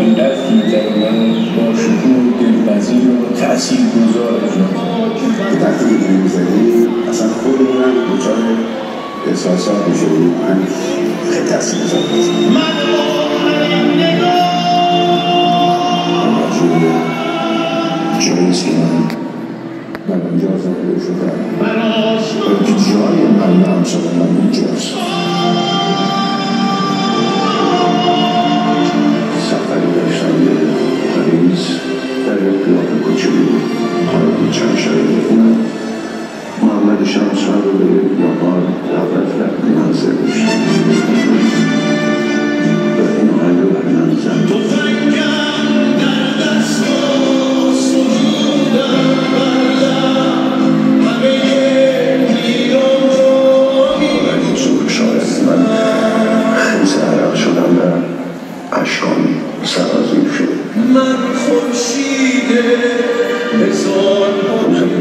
این دستی من با شکوه دلپذیر و تأثیر گذار که وقتی دیگه می‌زنی اصلا خودمونم دچار احساسات گذار جایی نیست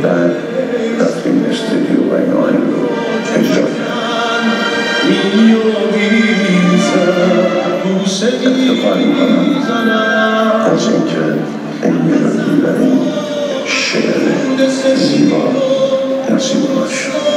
بعد رفتیم استودیو و این آهنگ رو اجرا کرد افتخار می‌کنم. از اینکه این ملودی و این شعر زیبا نصیب ما شد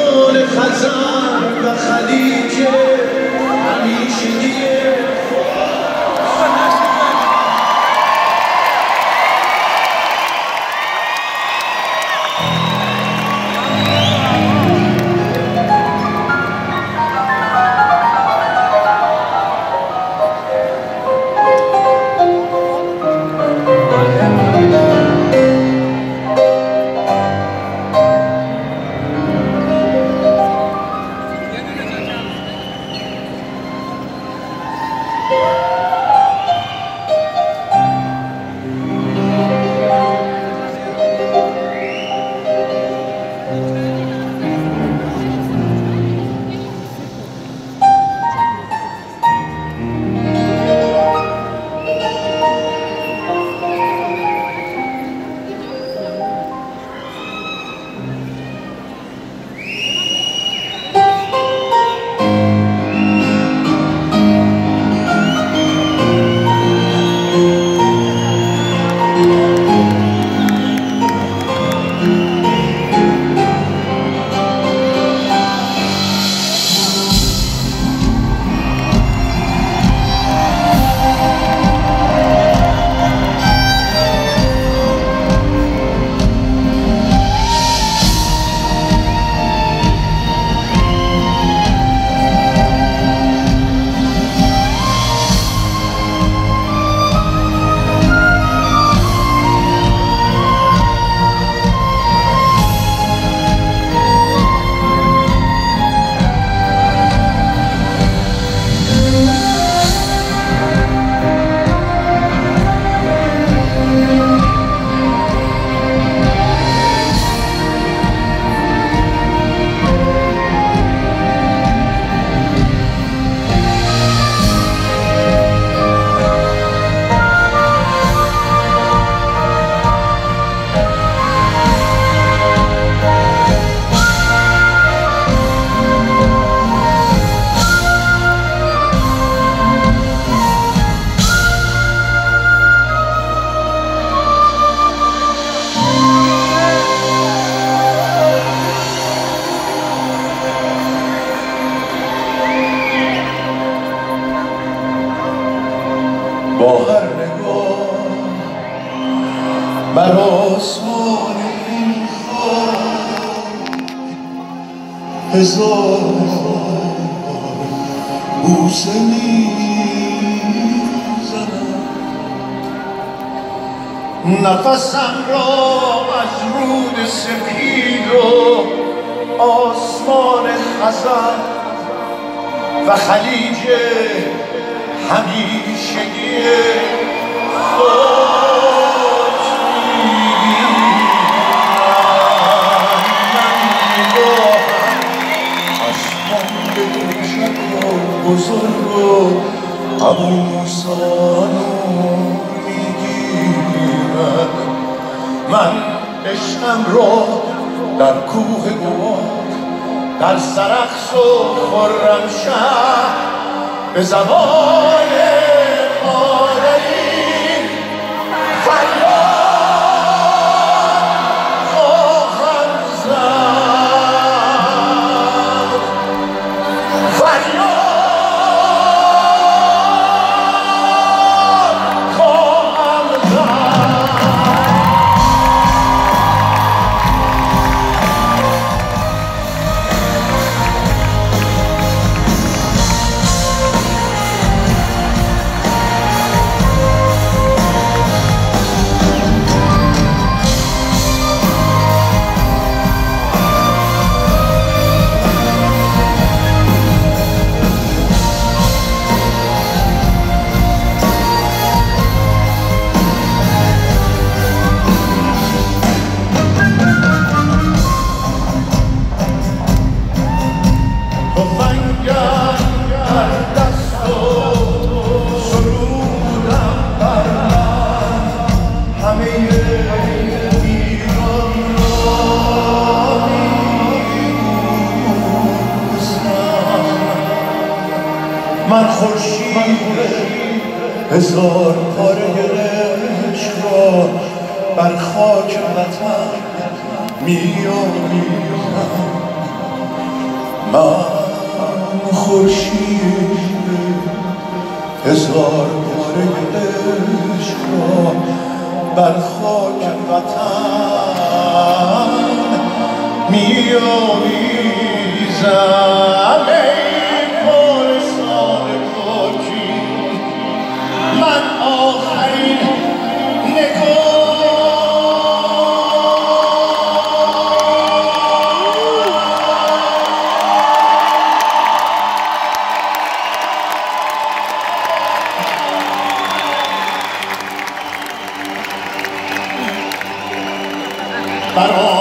هزار بوسه می‌زنم. نفسم را از رود سپید و آسمان خزر و خلیج همیشگی خود بزرگ و عبوسان می‌گیرد. من عشقم را در کوه گواد در سرخس و خرم شهر به زبان من خورشید هزار پاره عشق را بر خاک وطن می‌آویزم من خورشید هزار پاره عشق را بر خاک وطن میآویزم بر آسمان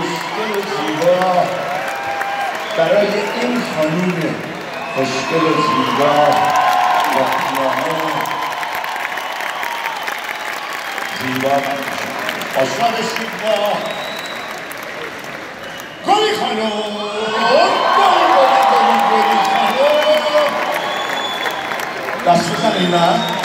خوشگل زیبا. برای این خانوم خوشگل زیبا. با پیراهن زیبا. آشنا بشید با گلی خانوم گلی گلی گلی گلی